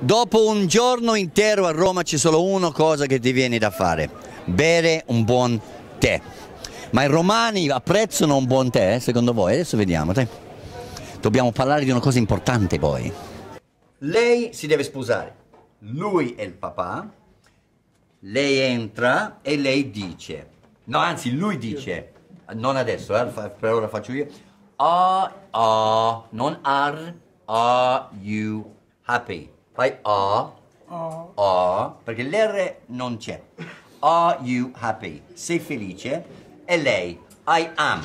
Dopo un giorno intero a Roma c'è solo una cosa che ti viene da fare, bere un buon tè. Ma i romani apprezzano un buon tè, secondo voi? Adesso vediamo, dai. Dobbiamo parlare di una cosa importante poi. Lei si deve sposare, lui è il papà, lei entra e lei dice, no anzi lui dice, non adesso, eh, per ora faccio io, are, are, non are, are you happy? Fai are, are, perché l'R non c'è. Are you happy? Sei felice? E lei, I am.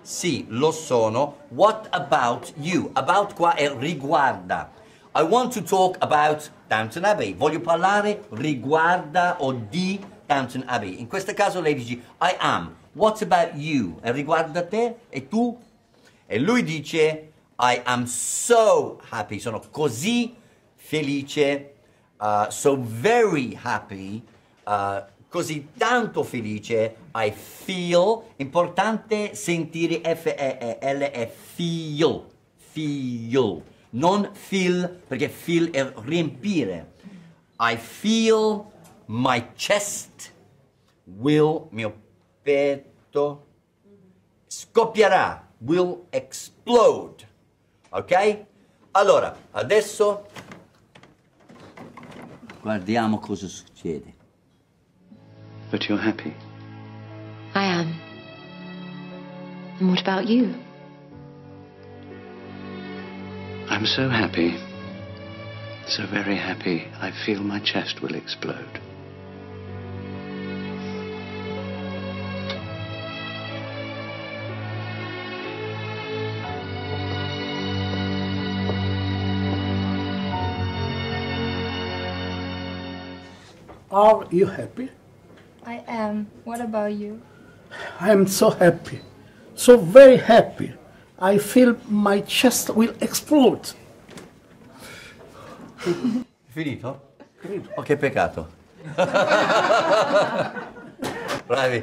Sì, lo sono. What about you? About qua è riguarda. I want to talk about Downton Abbey. Voglio parlare riguarda o di Downton Abbey. In questo caso lei dice I am. What about you? E riguarda te? E tu? E lui dice I am so happy. Sono così felice. Uh, so very happy. Uh, così tanto felice. I feel. Importante sentire F-E-E-L-E. Feel. Feel non feel, perché feel è riempire. I feel my chest will, mio petto, scoppierà, will explode. Ok? Allora, adesso guardiamo cosa succede. But you're happy. I am. And what about you? I'm so happy. So very happy, I feel my chest will explode. Are you happy? I am. What about you? I am so happy. So very happy. I feel my chest will explode. Finito? Finito. Oh, che peccato. Bravi.